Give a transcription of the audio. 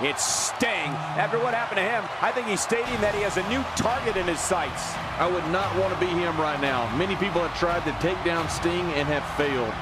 It's Sting. After what happened to him, I think he's stating that he has a new target in his sights. I would not want to be him right now. Many people have tried to take down Sting and have failed.